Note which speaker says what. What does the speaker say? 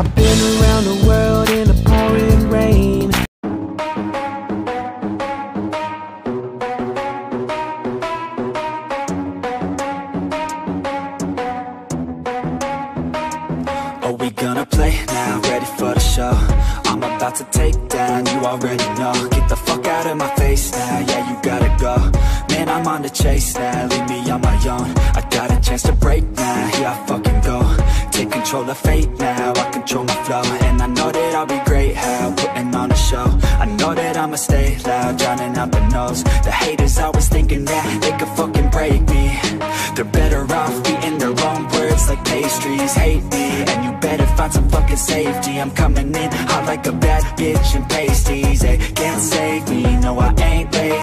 Speaker 1: I've been around the world in the pouring rain.
Speaker 2: Are we gonna play now? Ready for the show? I'm about to take down, you already know. Get the fuck out of my face now, yeah you gotta go. Man, I'm on the chase now, leave me on my own. I got a chance to break now, here I fucking go. Take control of fate now, I control my flow And I know that I'll be great, how putting on a show. I know that I'ma stay loud, drowning out the noise. The haters always thinking that they could fucking break me. They're better off eating their own words like pastries. Hate me, and you better find some fucking safety. I'm coming in hot like a bad bitch and pasty